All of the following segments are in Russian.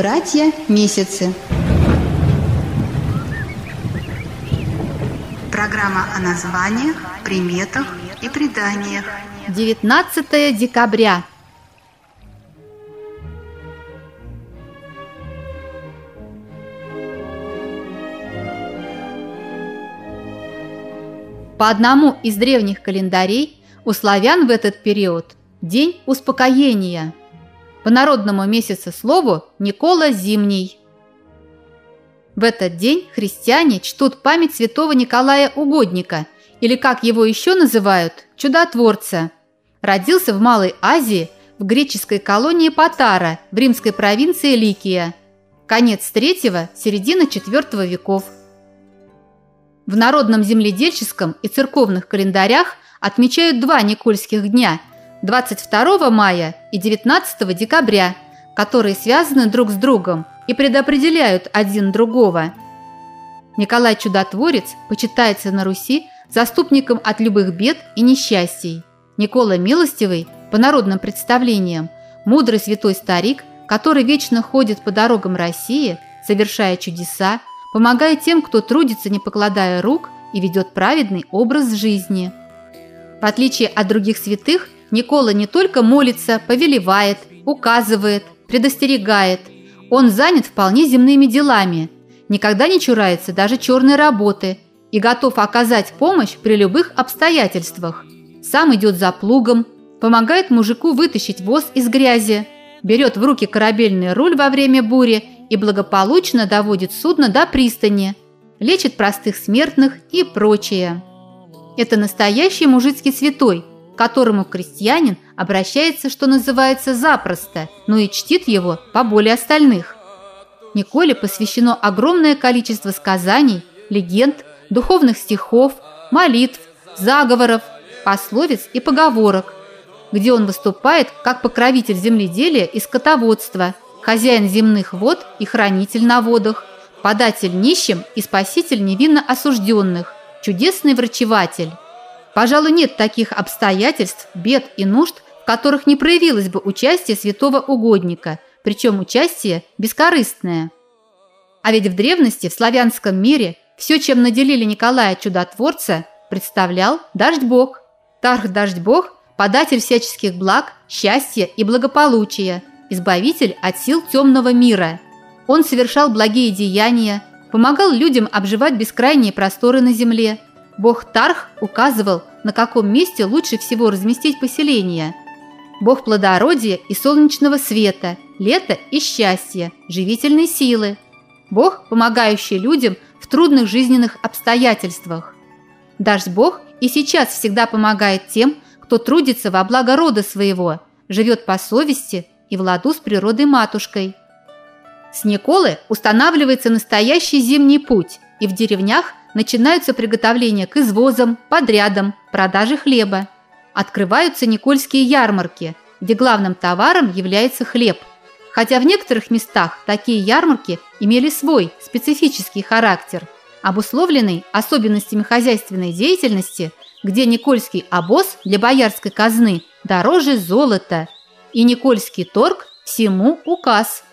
Братья месяцы. Программа о названиях, приметах и преданиях. 19 декабря. По одному из древних календарей у славян в этот период день успокоения. По народному месяцу слову Никола Зимний. В этот день христиане чтут память святого Николая Угодника, или как его еще называют, чудотворца. Родился в Малой Азии в греческой колонии Патара в римской провинции Ликия. Конец третьего, середина четвертого веков. В народном земледельческом и церковных календарях отмечают два Никольских дня – 22 мая и 19 декабря, которые связаны друг с другом и предопределяют один другого. Николай Чудотворец почитается на Руси заступником от любых бед и несчастий. Никола Милостивый, по народным представлениям, мудрый святой старик, который вечно ходит по дорогам России, совершая чудеса, помогая тем, кто трудится, не покладая рук, и ведет праведный образ жизни. В отличие от других святых, Никола не только молится, повелевает, указывает, предостерегает. Он занят вполне земными делами, никогда не чурается даже черной работы и готов оказать помощь при любых обстоятельствах. Сам идет за плугом, помогает мужику вытащить воз из грязи, берет в руки корабельный руль во время бури и благополучно доводит судно до пристани, лечит простых смертных и прочее. Это настоящий мужицкий святой, которому крестьянин обращается, что называется, запросто, но и чтит его поболее остальных. Николе посвящено огромное количество сказаний, легенд, духовных стихов, молитв, заговоров, пословиц и поговорок, где он выступает как покровитель земледелия и скотоводства – хозяин земных вод и хранитель на водах, податель нищим и спаситель невинно осужденных, чудесный врачеватель. Пожалуй, нет таких обстоятельств, бед и нужд, в которых не проявилось бы участие святого угодника, причем участие бескорыстное. А ведь в древности, в славянском мире, все, чем наделили Николая Чудотворца, представлял Дождь-Бог. Тарх-Дождь-Бог – податель всяческих благ, счастья и благополучия – избавитель от сил темного мира. Он совершал благие деяния, помогал людям обживать бескрайние просторы на земле. Бог Тарх указывал, на каком месте лучше всего разместить поселение. Бог плодородия и солнечного света, лета и счастья, живительной силы. Бог, помогающий людям в трудных жизненных обстоятельствах. Дождь Бог и сейчас всегда помогает тем, кто трудится во благо рода своего, живет по совести и в ладу с природой-матушкой. С Николы устанавливается настоящий зимний путь, и в деревнях начинаются приготовления к извозам, подрядам, продаже хлеба. Открываются Никольские ярмарки, где главным товаром является хлеб. Хотя в некоторых местах такие ярмарки имели свой специфический характер, обусловленный особенностями хозяйственной деятельности, где Никольский обоз для боярской казны дороже золота – и Никольский торг всему указ.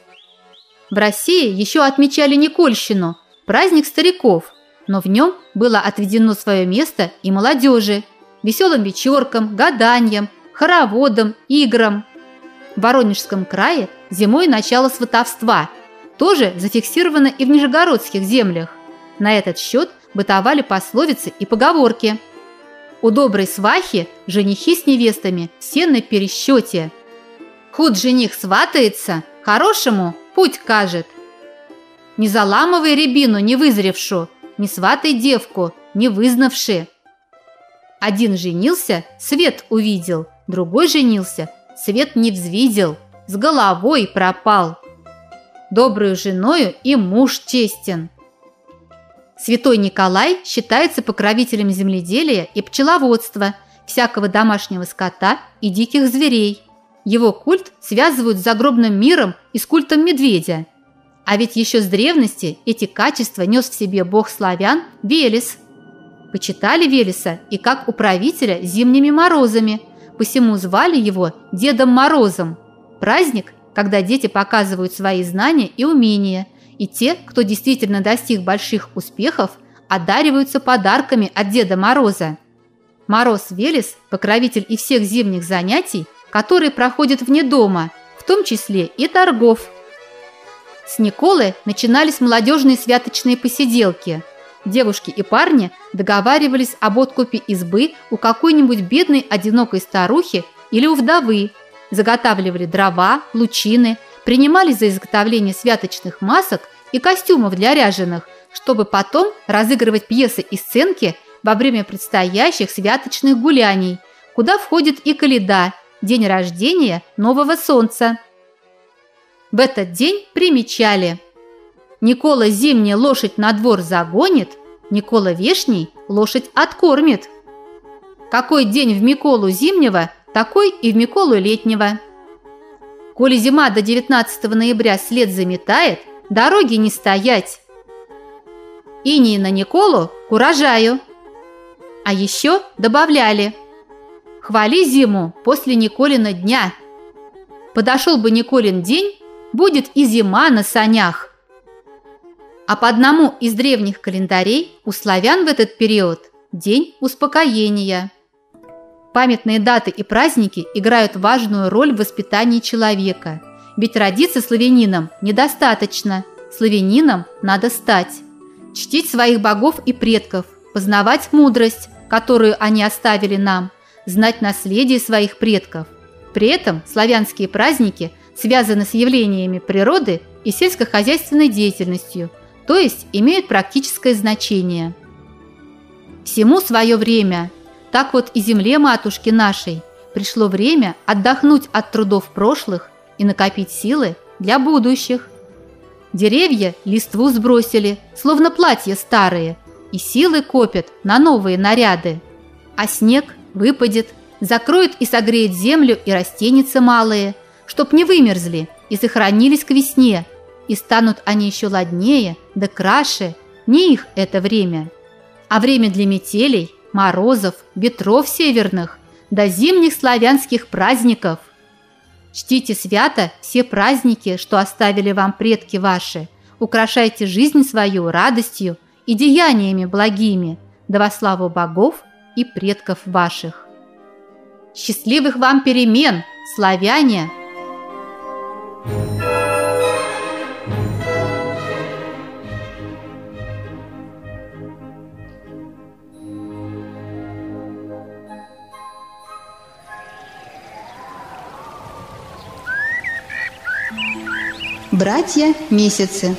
В России еще отмечали Никольщину, праздник стариков, но в нем было отведено свое место и молодежи, веселым вечеркам, гаданиям, хороводам, играм. В Воронежском крае зимой начало сватовства, тоже зафиксировано и в нижегородских землях. На этот счет бытовали пословицы и поговорки. У доброй свахи женихи с невестами все на пересчете – Худ жених сватается, хорошему путь кажет. Не заламывай рябину, не вызревшу, не сватай девку, не вызнавши. Один женился, свет увидел, другой женился, свет не взвидел, с головой пропал. Добрую женою и муж честен. Святой Николай считается покровителем земледелия и пчеловодства, всякого домашнего скота и диких зверей – его культ связывают с загробным миром и с культом медведя. А ведь еще с древности эти качества нес в себе бог славян Велес. Почитали Велеса и как управителя зимними морозами, посему звали его Дедом Морозом. Праздник, когда дети показывают свои знания и умения, и те, кто действительно достиг больших успехов, одариваются подарками от Деда Мороза. Мороз Велес – покровитель и всех зимних занятий, которые проходят вне дома, в том числе и торгов. С Николы начинались молодежные святочные посиделки. Девушки и парни договаривались об откупе избы у какой-нибудь бедной одинокой старухи или у вдовы, заготавливали дрова, лучины, принимались за изготовление святочных масок и костюмов для ряженых, чтобы потом разыгрывать пьесы и сценки во время предстоящих святочных гуляний, куда входит и Каледа, день рождения нового солнца. В этот день примечали. Никола зимняя лошадь на двор загонит, Никола вешний лошадь откормит. Какой день в Миколу зимнего, такой и в Миколу летнего. Коли зима до 19 ноября след заметает, дороги не стоять. Иней на Николу к урожаю. А еще добавляли «Хвали зиму после Николина дня». Подошел бы Николин день, будет и зима на санях. А по одному из древних календарей у славян в этот период день успокоения. Памятные даты и праздники играют важную роль в воспитании человека. Ведь родиться славянином недостаточно. Славянином надо стать. Чтить своих богов и предков, познавать мудрость, которую они оставили нам, знать наследие своих предков. При этом славянские праздники связаны с явлениями природы и сельскохозяйственной деятельностью, то есть имеют практическое значение. Всему свое время – так вот и земле матушки нашей пришло время отдохнуть от трудов прошлых и накопить силы для будущих. Деревья листву сбросили, словно платья старые, и силы копят на новые наряды. А снег выпадет, закроет и согреет землю и растеницы малые, чтоб не вымерзли и сохранились к весне, и станут они еще ладнее да краше, не их это время. А время для метелей морозов, ветров северных, до зимних славянских праздников. Чтите свято все праздники, что оставили вам предки ваши. Украшайте жизнь свою радостью и деяниями благими, да во славу богов и предков ваших. Счастливых вам перемен, славяне! Братья месяцы.